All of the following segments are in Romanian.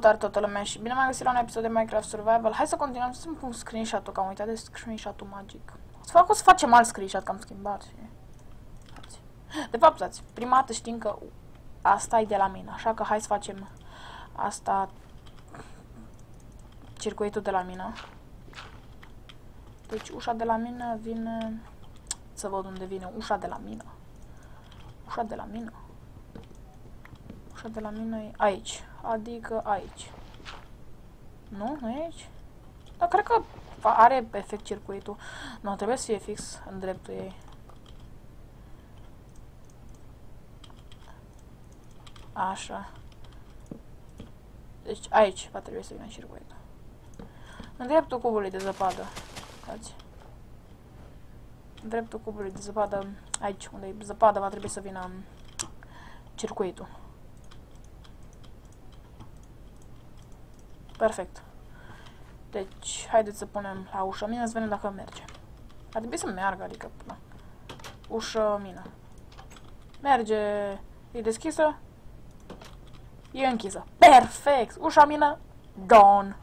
Salutare toată lumea și bine m-am găsit la un episod de Minecraft Survival. Hai să continuăm să-mi pun screenshot-ul, că am uitat de screenshot-ul magic. O să, fac, o să facem alt screenshot, că am schimbat și... De fapt, stați, prima dată știm că asta e de la mine, așa că hai să facem asta circuitul de la mine. Deci ușa de la mine vine... Să văd unde vine ușa de la mine. Ușa de la mine. Ușa de la mine e aici. Adică aici. Nu? Nu e aici? Dar cred că are efect circuitul. Nu, trebuie să fie fix în dreptul ei. Așa. Deci aici va trebui să vină circuitul. În dreptul cubului de zăpadă. Uitați. În dreptul cubului de zăpadă, aici unde e zăpadă, va trebui să vină circuitul. Perfect. Deci, haideți să punem la ușă mină să vedem dacă merge. Ar trebui să meargă, adică, da. Ușă mină. Merge. E deschisă? E închisă. Perfect! Ușa mină, gone.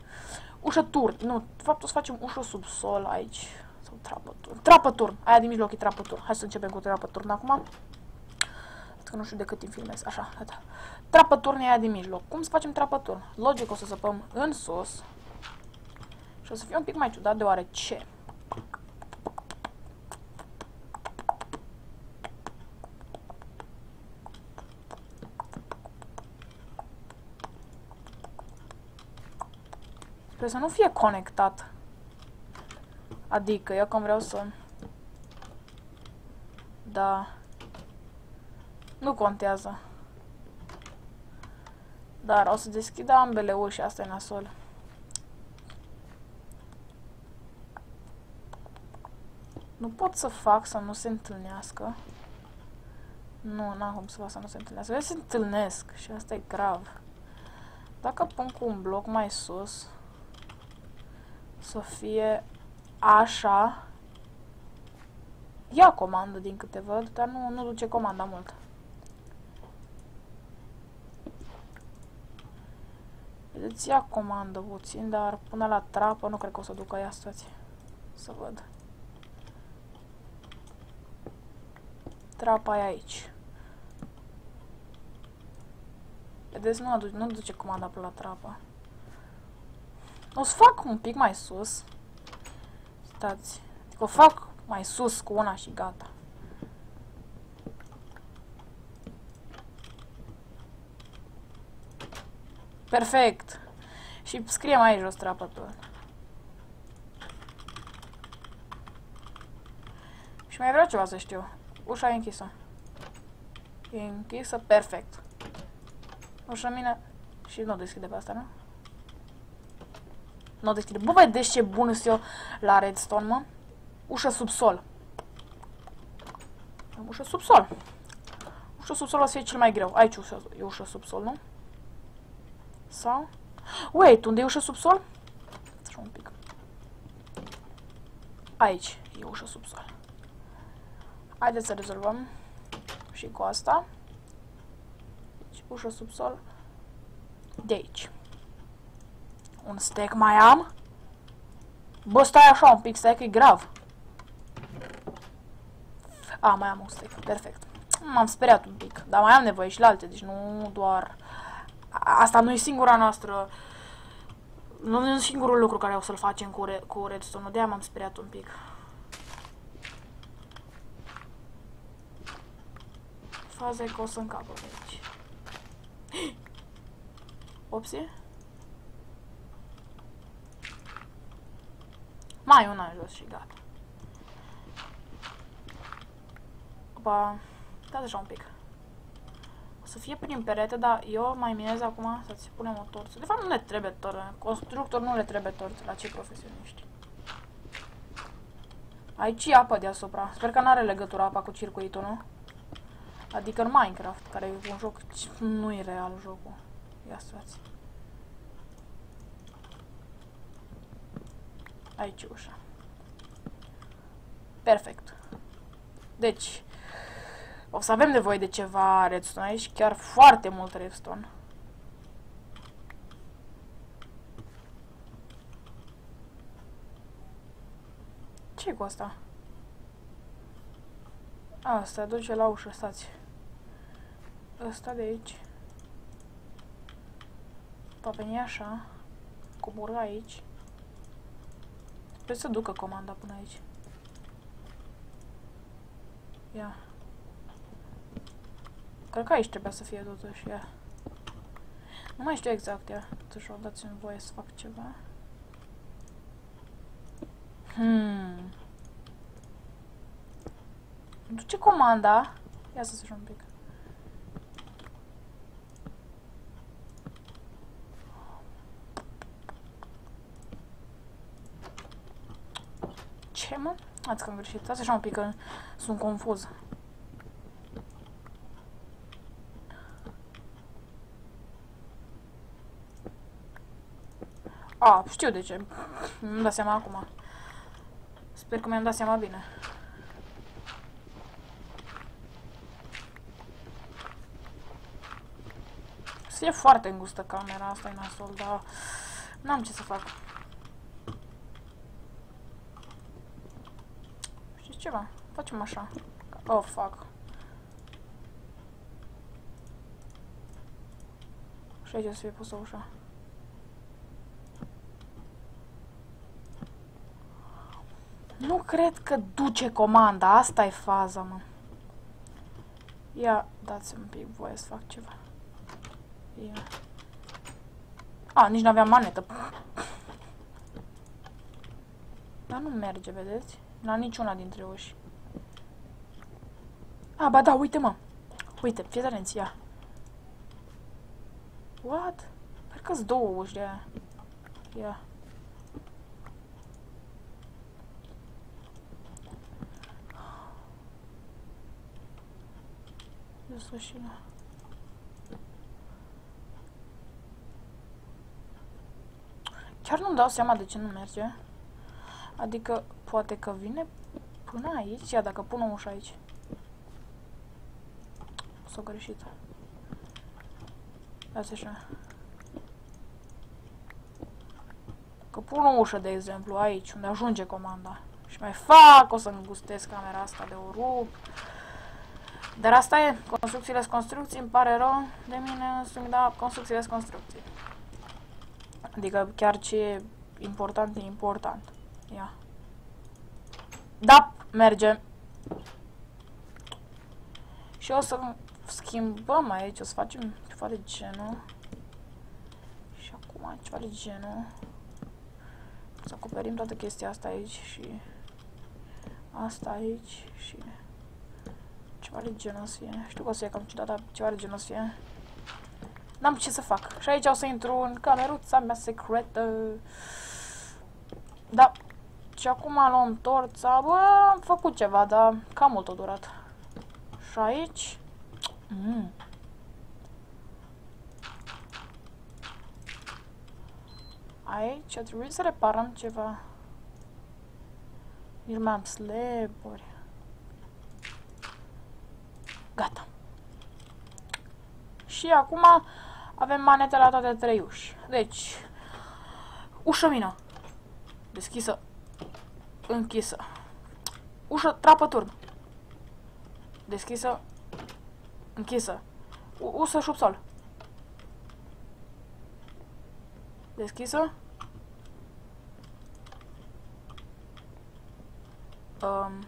Ușă turn. Nu, de fapt o să facem ușă sub sol aici. Sau trapă turn. Trapă turn. Aia din mijloc e trapă turn. Hai să începem cu trapă turn acum. Că nu știu de cât timp filmez. Așa, gata. Trapă turn e aia din mijloc. Cum să facem trapă turn? Logic o să săpăm în sus. Și o să fie un pic mai ciudat deoarece... Trebuie să nu fie conectat. Adică, eu acum vreau să... Da. Nu contează. Dar o să deschid ambele uși, asta e nasol. Nu pot să fac să nu se întâlnească. Nu, n-am cum să fac să nu se întâlnească. Vreau să se întâlnesc și asta e grav. Dacă pun cu un bloc mai sus, să fie așa, ia comandă din câte văd, dar nu, nu duce comanda mult. Vedeți, ia comandă puțin, dar până la trapă nu cred că o să ducă ea, stați. Să văd. Trapa e aici. Vedeți, nu, aduce, nu duce comanda până la trapă. O să fac un pic mai sus. Stați. Adică o fac mai sus cu una și gata. Perfect. Și scriem aici jos trapătul. Și mai vreau ceva să știu. Ușa e închisă. E închisă, perfect. Ușa mine și nu deschide pe asta, nu? Nu deschide. Bă, vedeți ce bun sunt eu la redstone, mă? Ușă sub sol. Ușă sub sol. Ușă sub sol o să fie cel mai greu. Aici ușă, e ușă sub sol, nu? Sau? Wait, unde e ușa sub sol? Așa un pic. Aici e ușa sub sol. Haideți să rezolvăm și cu asta. Deci, ușa sub sol. De aici. Un stack mai am. Bă, stai așa un pic, stai că e grav. A, mai am un stack, perfect. M-am speriat un pic, dar mai am nevoie și la alte, deci nu doar asta nu e singura noastră... Nu e singurul lucru care o să-l facem cu, re cu redstone de-aia m-am speriat un pic. Faza e că o să încapă de aici. Opsie? Mai una jos și gata. Opa, dați așa un pic să fie prin perete, dar eu mai minez acum să-ți punem o torță. De fapt nu ne trebuie torță. Constructor nu le trebuie torță la cei profesioniști. Aici e apă deasupra. Sper că n-are legătură apa cu circuitul, nu? Adică în Minecraft, care e un joc... Nu e real jocul. Ia stați. Aici ușa. Perfect. Deci, o să avem nevoie de ceva redstone aici, chiar foarte mult redstone. ce cu asta? Asta duce la ușă, stați. Asta de aici. Va veni așa. Coboră aici. Trebuie să ducă comanda până aici. Ia. Cred că aici trebuia să fie totuși, ia. Nu mai știu exact, ia. Totuși, dați-mi voie să fac ceva. Hmm. Duce comanda. Ia să se un pic. Ce, mă? Ați că am greșit. Stați așa un pic, că sunt confuz. A, știu de ce. Nu-mi dat seama acum. Sper că mi-am dat seama bine. Să fie foarte îngustă camera asta e nasol, dar n-am ce să fac. Știți ceva? Facem așa. Oh, fuck. Și aici să fie pusă ușa. Nu cred că duce comanda, asta e faza, mă. Ia, dați-mi un pic voie să fac ceva. Ia. A, nici n-aveam manetă. Dar nu merge, vedeți? La niciuna dintre uși. A, ba da, uite, mă. Uite, fii atenți, ia. What? Parcă-s două uși de aia. Ia. Desfășura. Chiar nu-mi dau seama de ce nu merge. Adică, poate că vine până aici. Ia, dacă pun o ușă aici. S-o greșit. Dați așa. Că pun o ușă, de exemplu, aici, unde ajunge comanda. Și mai fac, o să-mi gustez camera asta de o rup. Dar asta e, construcțiile sunt construcții, îmi pare rău de mine însumi, dar construcțiile sunt construcții. Adică chiar ce e important e important. Ia. Da, merge. Și o să schimbăm aici, o să facem ceva de genul. Și acum ceva de genul. Să acoperim toată chestia asta aici și asta aici și ceva de genul să fie. Știu că o să fie cam ciudat, dar ceva de genul să fie. N-am ce să fac. Și aici o să intru în cameruța mea secretă. Da. Și acum luăm torța. Bă, am făcut ceva, dar cam mult a durat. Și aici... Mm. Aici a trebuit să reparăm ceva. Eu mai am slaburi. Gata. Și acum avem manete la toate trei uși. Deci, ușă mină. Deschisă. Închisă. Ușă trapă turn. Deschisă. Închisă. U ușă șupsol. Deschisă. Um,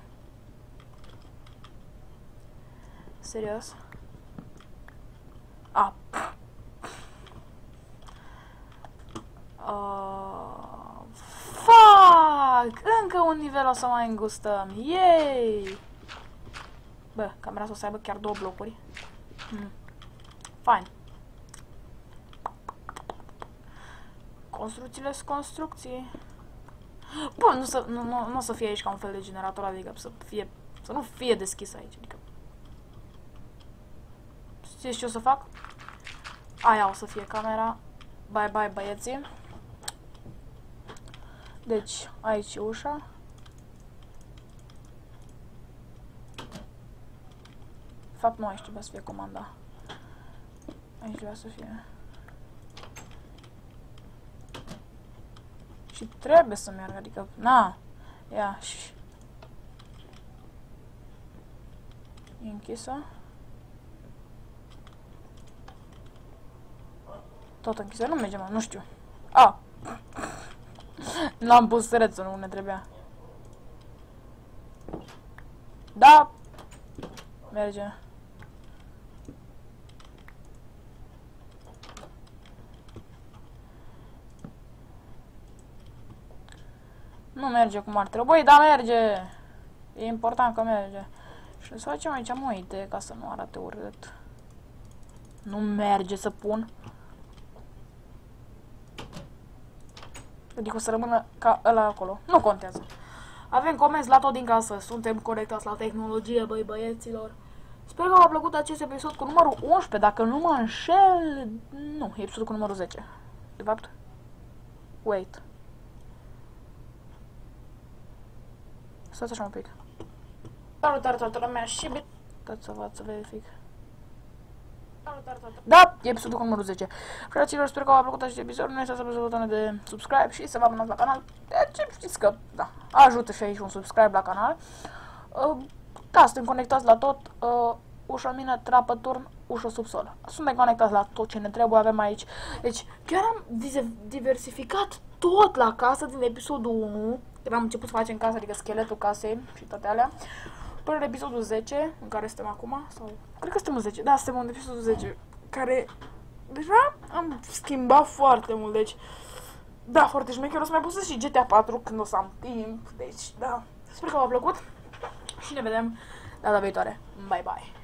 Serios? A. Uh, fuck! Încă un nivel o să mai îngustăm. Yay! Bă, camera asta o să aibă chiar două blocuri. Hmm. Fine. Construcțiile sunt construcții. Bun, nu, să, nu, nu, nu o să fie aici ca un fel de generator, adică să fie, să nu fie deschis aici, adică Știți ce o să fac? Aia o să fie camera. Bye, bye, băieții. Deci, aici e ușa. De fapt, nu aici trebuia să fie comanda. Aici trebuia să fie. Și trebuie să meargă, adică, na, ia, și... E închisă. Tot închisă, nu merge, mă, nu știu. A! N-am pus rețul, nu ne trebuia. Da! Merge. Nu merge cum ar trebui, dar merge. E important că merge. Și să facem aici mă uite ca să nu arate urât. Nu merge să pun. Adică o să rămână ca ăla acolo. Nu contează. Avem comenzi la tot din casă. Suntem conectați la tehnologie, băi băieților. Sper că v-a plăcut acest episod cu numărul 11, dacă nu mă înșel... Nu, episodul cu numărul 10. De fapt... Wait. Stați așa un pic. Salutare toată lumea și bine... Stați să văd să verific. Da, e episodul cu numărul 10. Fraților, sper că v-a plăcut acest episod. Nu uitați să apăsați butonul de subscribe și să vă abonați la canal. Deci știți că, da, ajută și aici un subscribe la canal. Uh, da, suntem conectați la tot. Uh, ușă mină, trapă, turn, ușă subsol. Suntem conectați la tot ce ne trebuie, avem aici. Deci, chiar am diversificat tot la casă din episodul 1. Când am început să facem casa, adică scheletul casei și toate alea. Până la episodul 10, în care suntem acum, sau... Cred că suntem în 10, da, suntem în episodul 10, care... Deja am schimbat foarte mult, deci... Da, foarte șmecher, o să mai pus și GTA 4 când o să am timp, deci, da. Sper că v-a plăcut și ne vedem data viitoare. Bye, bye!